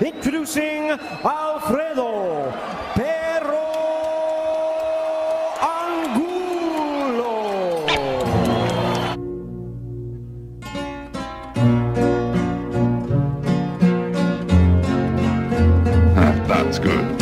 introducing Alfredo Perro Angulo. That's good.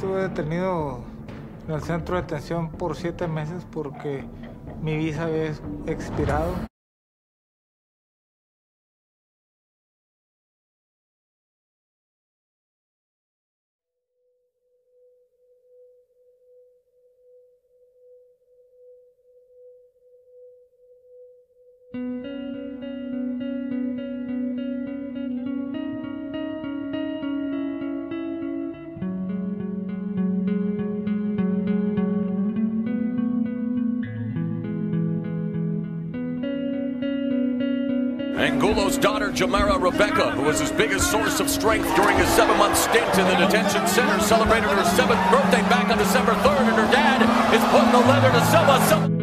Estuve detenido en el centro de detención por siete meses porque mi visa había ex- expirado. Angulo's daughter, Jamara Rebecca, who was his biggest source of strength during his seven month stint in the detention center, celebrated her seventh birthday back on December 3rd, and her dad is putting the leather to. Sel-